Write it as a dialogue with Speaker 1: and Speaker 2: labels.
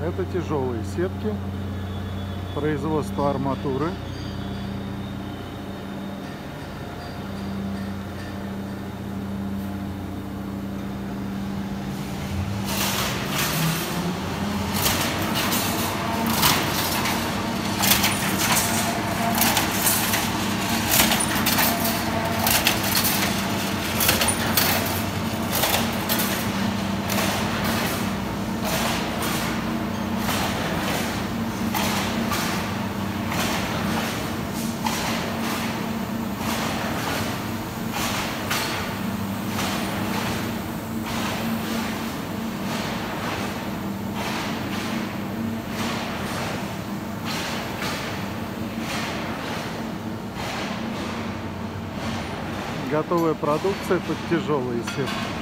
Speaker 1: Это тяжелые сетки производства арматуры. Готовая продукция под тяжелые сетки.